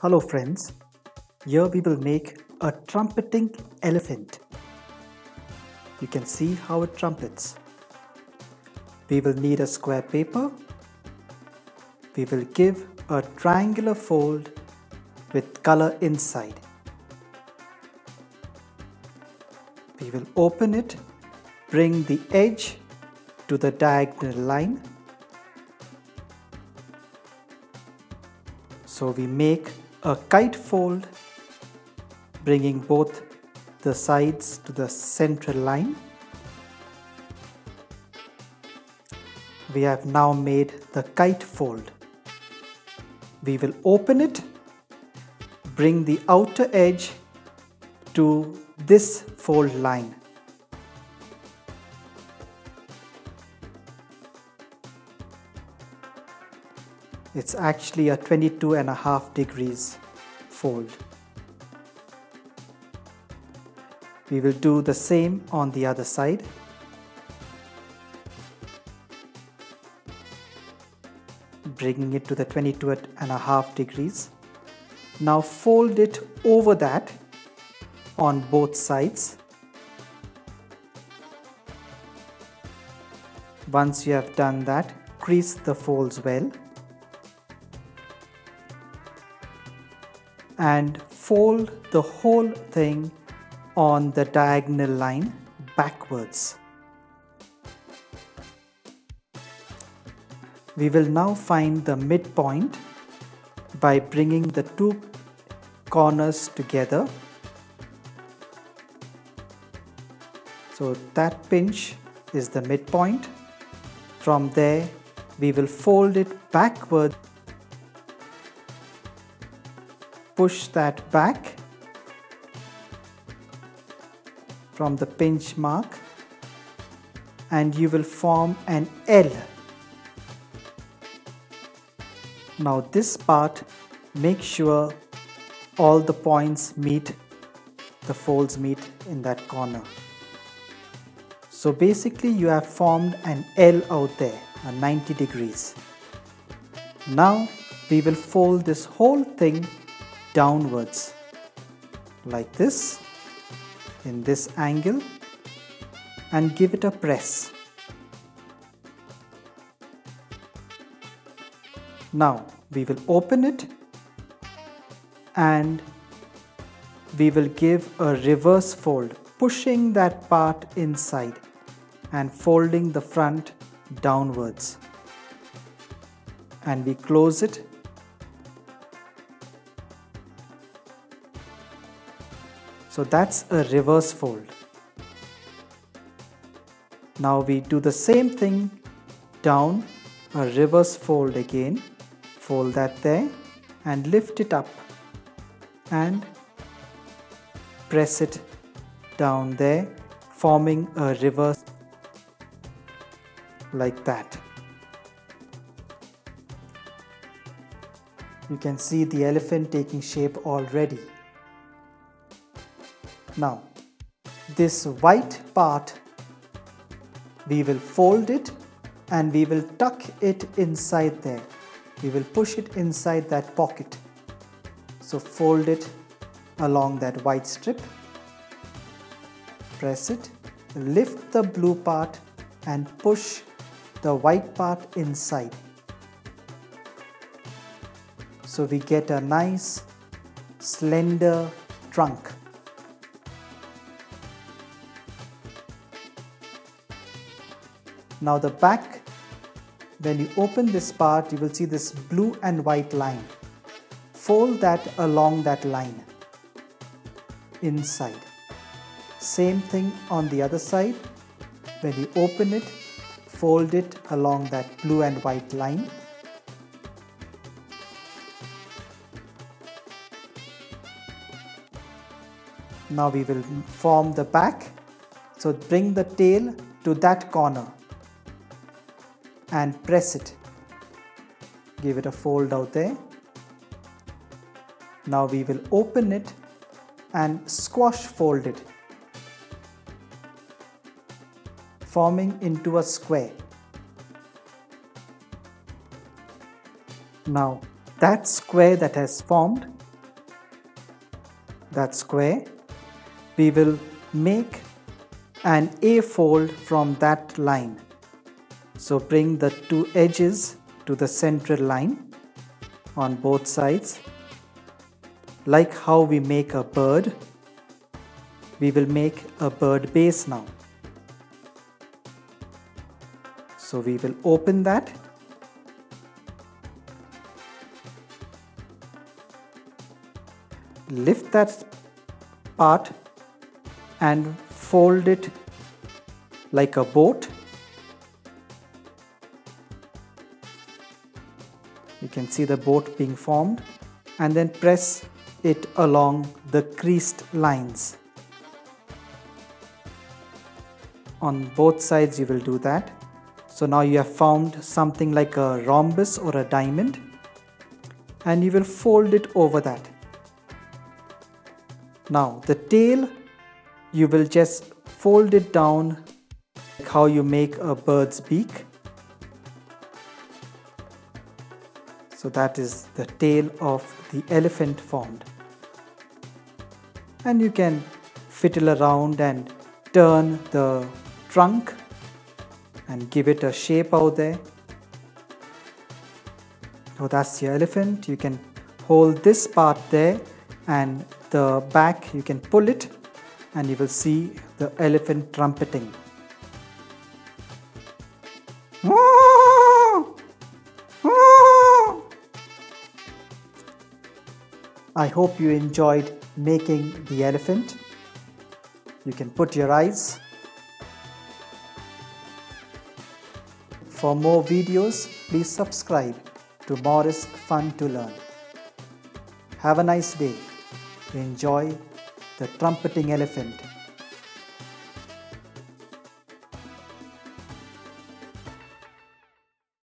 Hello friends, here we will make a trumpeting elephant. You can see how it trumpets. We will need a square paper. We will give a triangular fold with color inside. We will open it, bring the edge to the diagonal line. So we make a kite fold bringing both the sides to the central line. We have now made the kite fold. We will open it, bring the outer edge to this fold line. It's actually a 22 and a half degrees fold. We will do the same on the other side. Bringing it to the 22 and a half degrees. Now fold it over that on both sides. Once you have done that, crease the folds well. And fold the whole thing on the diagonal line backwards. We will now find the midpoint by bringing the two corners together. So that pinch is the midpoint. From there we will fold it backward push that back from the pinch mark and you will form an L. Now this part make sure all the points meet the folds meet in that corner. So basically you have formed an L out there, a 90 degrees. Now we will fold this whole thing downwards like this in this angle and give it a press. Now we will open it and we will give a reverse fold pushing that part inside and folding the front downwards and we close it So that's a reverse fold. Now we do the same thing down, a reverse fold again, fold that there and lift it up and press it down there forming a reverse like that. You can see the elephant taking shape already. Now, this white part, we will fold it and we will tuck it inside there. We will push it inside that pocket. So fold it along that white strip. Press it, lift the blue part and push the white part inside. So we get a nice slender trunk. Now the back, when you open this part, you will see this blue and white line. Fold that along that line inside. Same thing on the other side. When you open it, fold it along that blue and white line. Now we will form the back. So bring the tail to that corner and press it. Give it a fold out there. Now we will open it and squash fold it, forming into a square. Now that square that has formed, that square, we will make an A fold from that line. So bring the two edges to the central line on both sides. Like how we make a bird, we will make a bird base now. So we will open that lift that part and fold it like a boat. Can see the boat being formed and then press it along the creased lines. On both sides you will do that. So now you have found something like a rhombus or a diamond and you will fold it over that. Now the tail you will just fold it down like how you make a bird's beak. So that is the tail of the elephant formed. And you can fiddle around and turn the trunk and give it a shape out there. So that's your elephant. You can hold this part there and the back you can pull it and you will see the elephant trumpeting. I hope you enjoyed making the elephant. You can put your eyes. For more videos, please subscribe to Maurice Fun to Learn. Have a nice day. Enjoy the trumpeting elephant